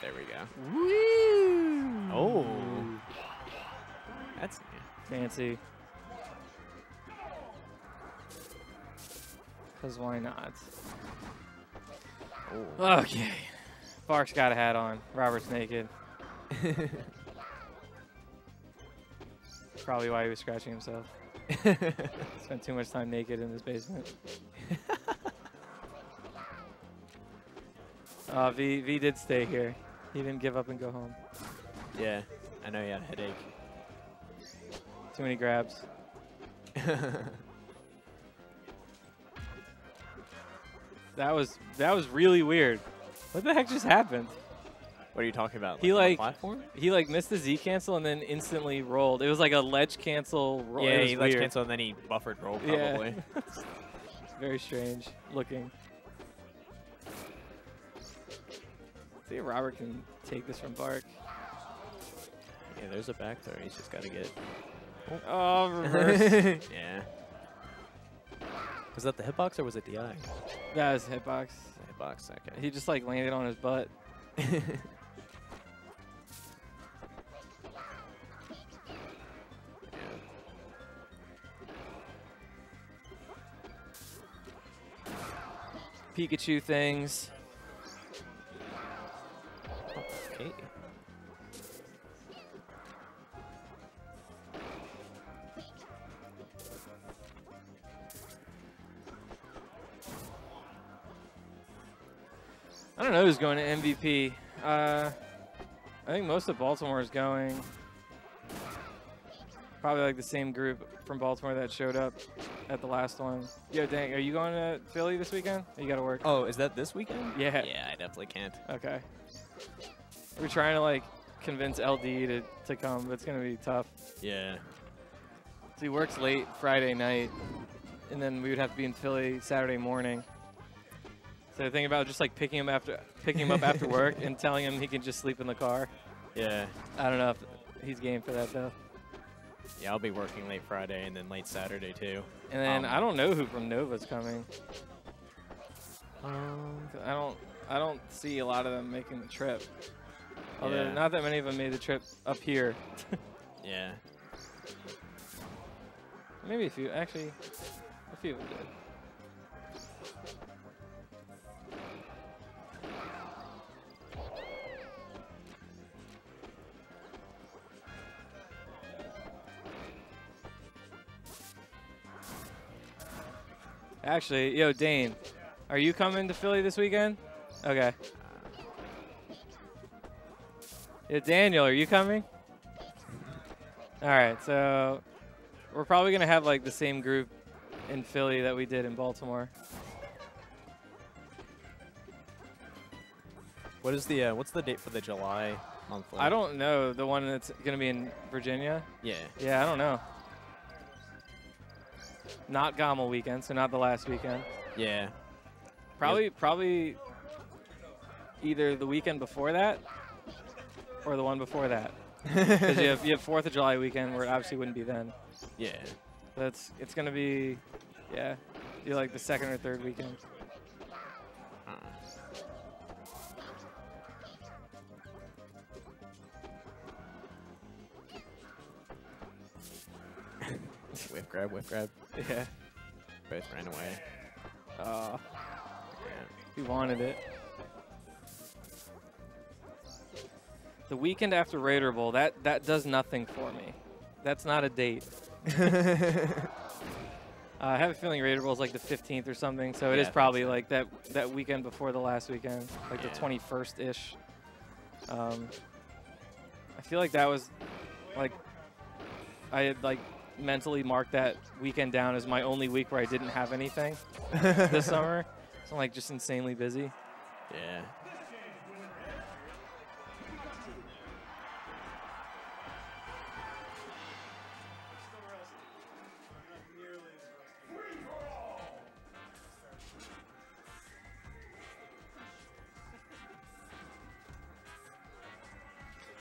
There we go. Woo! Oh. That's Fancy. Because why not? oh. Okay. Bark's got a hat on. Robert's naked. Probably why he was scratching himself. Spent too much time naked in his basement. uh, V, v did stay here. He didn't give up and go home. yeah, I know you had a headache. Too many grabs. That was that was really weird. What the heck just happened? what are you talking about? He, like- platform? He like missed the Z cancel and then instantly rolled. It was like a ledge cancel. Roll. Yeah, he ledge weird. cancel and then he buffered roll Yeah. probably. Very strange looking. See if Robert can take this from Bark. yeah, there's a back throw. He's just got to get. Oh, oh reverse. yeah. Was that the hitbox or was it DI? that was hitbox. Hitbox. Okay. He just like landed on his butt. Pikachu things. I don't know who's going to MVP. Uh, I think most of Baltimore is going. Probably like the same group from Baltimore that showed up at the last one. Yo, dang, are you going to Philly this weekend? Or you got to work? Oh, is that this weekend? Yeah. Yeah, I definitely can't. Okay. We're trying to like convince LD to, to come, but it's gonna be tough. Yeah. So he works late Friday night, and then we would have to be in Philly Saturday morning. So thinking about just like picking him after picking him up after work and telling him he can just sleep in the car. Yeah. I don't know if he's game for that though. Yeah, I'll be working late Friday and then late Saturday too. And then Um, I don't know who from Nova's coming. Um, I don't I don't see a lot of them making the trip. Although Yeah. not that many of them made the trip up here. yeah. Maybe a few. Actually, a few of them did. Actually, yo, Dane, are you coming to Philly this weekend? Okay. Yeah, Daniel, are you coming? All right, so we're probably gonna have like the same group in Philly that we did in Baltimore. What is the uh, what's the date for the July monthly? I don't know the one that's gonna be in Virginia. Yeah. Yeah, I don't know. Not Gommel weekend, so not the last weekend. Yeah. Probably, probably either the weekend before that or the one before that. Because you have you have Fourth of July weekend where it obviously wouldn't be then. yeah. That's it's gonna be, yeah, be like the second or third weekend. Uh, whip grab, whip grab. Yeah. Both ran away. Uh, Yeah. he wanted it. The weekend after Raider Bowl, that that does nothing for me. That's not a date. Uh, I have a feeling Raider Bowl is like the 15th or something, so it Yeah, is probably so. like that that weekend before the last weekend, like Yeah. the 21st ish. Um, I feel like that was like I had like mentally marked that weekend down as my only week where I didn't have anything this summer. So I'm like just insanely busy. Yeah.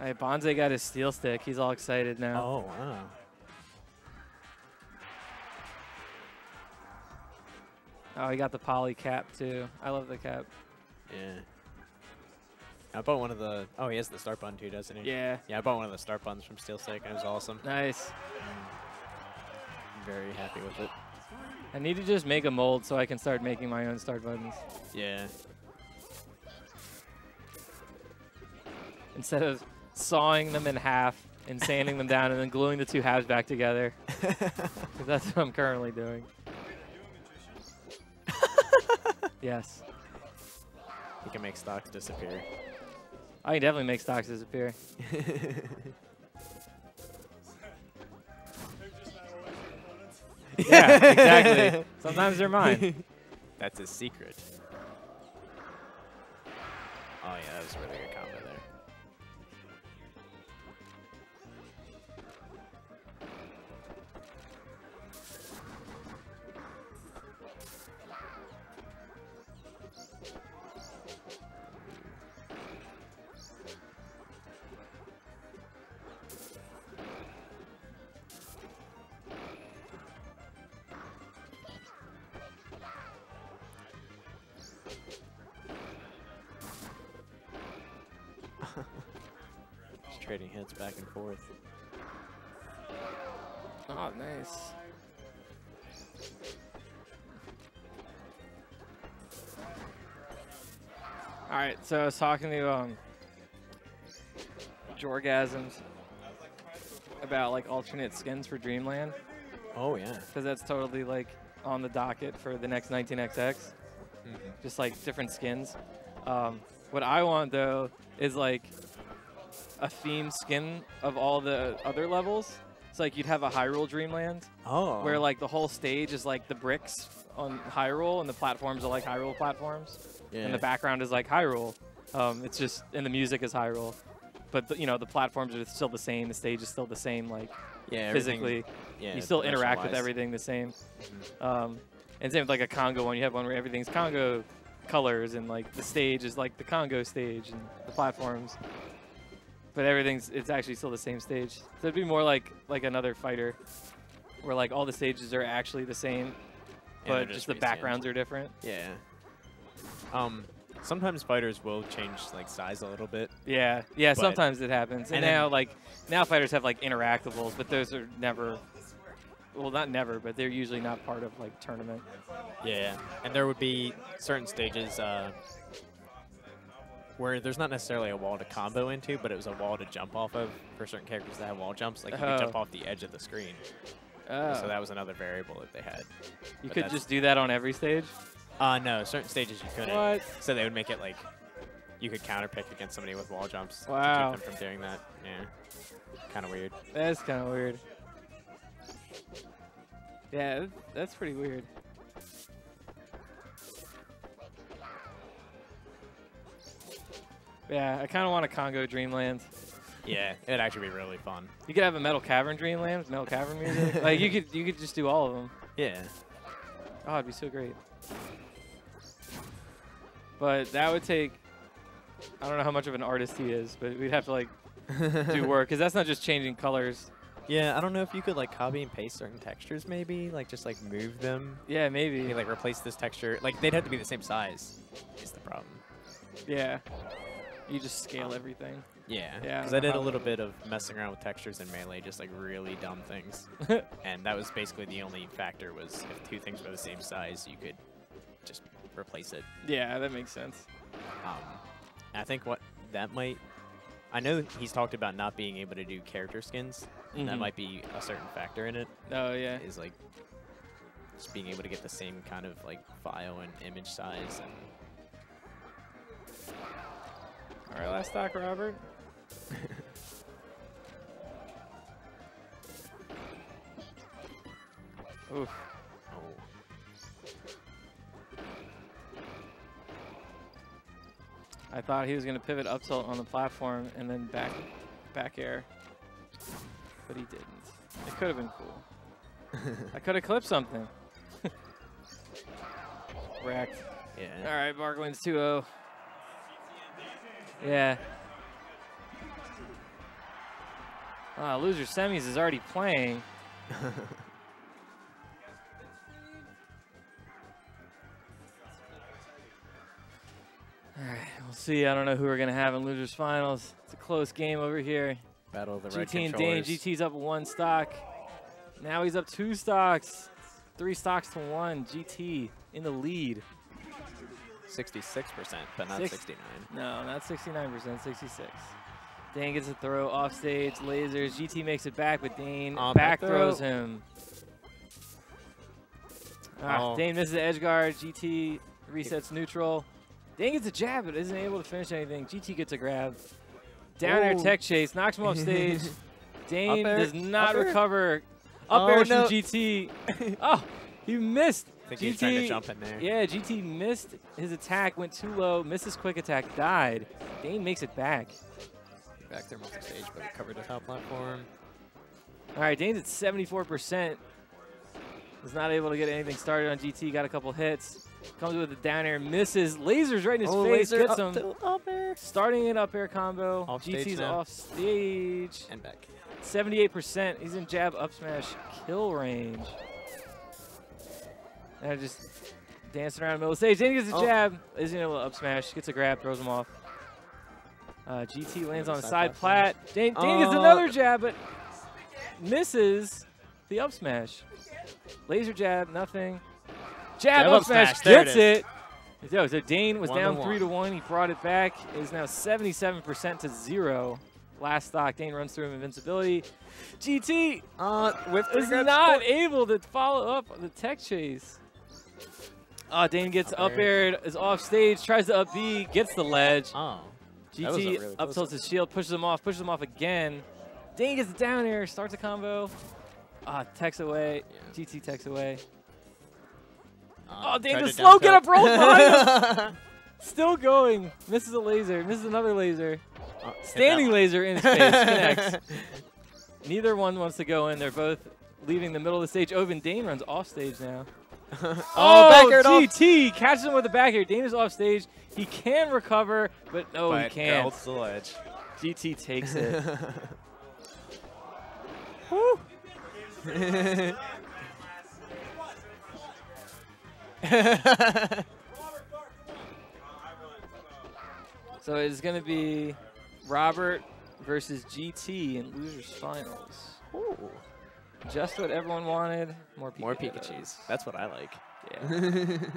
All right, Bonze got his steel stick. He's all excited now. Oh wow. Oh, he got the poly cap too. I love the cap. Yeah. I bought one of the. Oh, he has the start button too, doesn't he? Yeah. Yeah, I bought one of the start buttons from Steel Stick, and it was awesome. Nice. I'm very happy with it. I need to just make a mold so I can start making my own start buttons. Yeah. Instead of sawing them in half and sanding them down and then gluing the two halves back together. that's what I'm currently doing. yes. he can make stocks disappear. Oh, I can definitely make stocks disappear. Yeah, exactly. Sometimes they're mine. That's his secret. Oh yeah, that was a really good combo there. Just trading hits back and forth. Oh, nice. All right, so I was talking to um, Jorgasms about like alternate skins for Dreamland Oh yeah. because that's totally like on the docket for the next 19XX. Just like different skins. Um, what I want though is like a theme skin of all the other levels. It's like you'd have a Hyrule Dreamland Oh. where like the whole stage is like the bricks on Hyrule and the platforms are like Hyrule platforms yeah. and the background is like Hyrule. Um, it's just and the music is Hyrule, but the, you know the platforms are still the same. The stage is still the same. Like yeah, physically, Yeah, you still interact with everything the same. Um, and same with like a Congo one. You have one where everything's Congo colors and like the stage is like the Congo stage and the platforms. But everything's it's actually still the same stage. So it'd be more like like another fighter, where like all the stages are actually the same, but just the backgrounds are different. Yeah. Um, sometimes fighters will change like size a little bit. Yeah, yeah. Sometimes it happens. And, and now like now fighters have like interactables, but those are never. Well, not never, but they're usually not part of like tournament. Yeah, and there would be certain stages uh, where there's not necessarily a wall to combo into, but it was a wall to jump off of for certain characters that have wall jumps. Like you could jump Oh. off the edge of the screen. Oh. So that was another variable that they had. you but could that's- just do that on every stage. Uh, no, certain stages you couldn't. What? So they would make it like you could counter pick against somebody with wall jumps Wow. to keep them from doing that. Yeah, kind of weird. That's kind of weird. Yeah, th- that's pretty weird. Yeah, I kind of want a Congo Dreamland. Yeah, it'd actually be really fun. You could have a Metal Cavern Dreamland, Metal Cavern music. like you could, you could just do all of them. Yeah. Oh, it'd be so great. But that would take. I don't know how much of an artist he is, but we'd have to like do work because that's not just changing colors. Yeah, I don't know if you could like copy and paste certain textures, maybe like just like move them. Yeah, maybe. Maybe like replace this texture. Like they'd have to be the same size. Is the problem? yeah. You just scale everything. Yeah. Yeah, Because don't I did a little bit of messing around with textures in melee, just like really dumb things, and that was basically the only factor was if two things were the same size, you could just replace it. Yeah, that makes sense. Um, I think what that might. I know he's talked about not being able to do character skins. And that Mhm. might be a certain factor in it. Oh yeah. Is like just being able to get the same kind of like file and image size and All right, last stock, Robert. Oof. oh I thought he was gonna pivot up tilt on the platform and then back, back air, but he didn't. It could have been cool. I could have clipped something. Wrecked. yeah. All right, Bark wins 2-0. Yeah. Ah, loser semis is already playing. All right, we'll see. I don't know who we're going to have in losers finals. It's a close game over here. Battle of the red GT and Dane. GT's up one stock. Now he's up two stocks. Three stocks to one. GT in the lead. 66%, but not Six- 69. No, not 69%, 66. Dane gets a throw off stage, lasers. GT makes it back, but Dane back throws throw. him. Ah, Oh. Dane misses the edge guard. GT resets neutral. Dane gets a jab, but isn't able to finish anything. GT gets a grab. Down air tech chase, knocks him off stage. Dane does not up recover. Up Oh, air no. from GT. oh, he missed. I think he's trying GT to jump in there. yeah, GT missed his attack, went too low, missed his quick attack, died. Dane makes it back. Back there multi-stage, but he covered the top platform. All right, Dane's at 74%. Was not able to get anything started on GT, got a couple hits. Comes with a down air, misses, lasers right in his Oh, face, laser gets him. Starting an up air combo. Off GT's off stage. And back. 78%. He's in jab up smash kill range. And just dancing around the middle of the stage. Then he gets a Oh. jab. Isn't able to up smash. Gets a grab, throws him off. Uh, GT lands on a Side side plat. Dane, Dane gets Oh. another jab, but misses the up smash. Laser jab, nothing. Jab, up smash, smash, there it gets it. Yo, so Dane was One to down three one. to one. He brought it back. It is now 77% to zero. Last stock, Dane runs through him invincibility. GT Uh, with is not able to follow up the tech chase. Oh, Dane gets Up up air. aired, is off stage, tries to up B, gets the ledge. Oh. That was a GT really up tilts his shield, pushes him off, pushes him off again. Dane gets the down air, starts a combo. Ah, techs away. Yeah. GT techs away. Uh, Oh, Dane tried the slow get up roll behind Still going. Misses a laser. Misses another laser. Uh, Standing laser in his face. Connects. Neither one wants to go in. They're both leaving the middle of the stage. Oven Dane runs off stage now. oh, Oh, back off. GT catches him with the back air. Dane is off stage. He can recover, but no, he can't. holds the ledge. GT takes it. So it's going to be Robert versus GT in losers finals. Ooh, Just what everyone wanted. More Pikachu. more Pikachu's. That's what I like. Yeah.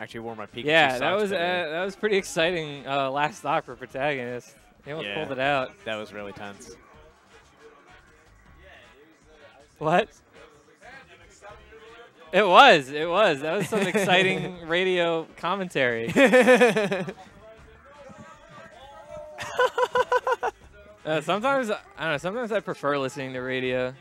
Actually wore my Pikachu Yeah, that was uh, that was pretty exciting. Uh, last stock for protagonist. He almost Yeah. pulled it out. that was really tense. What? It was. It was. That was some exciting radio commentary. Uh, sometimes I don't know. Sometimes I prefer listening to radio.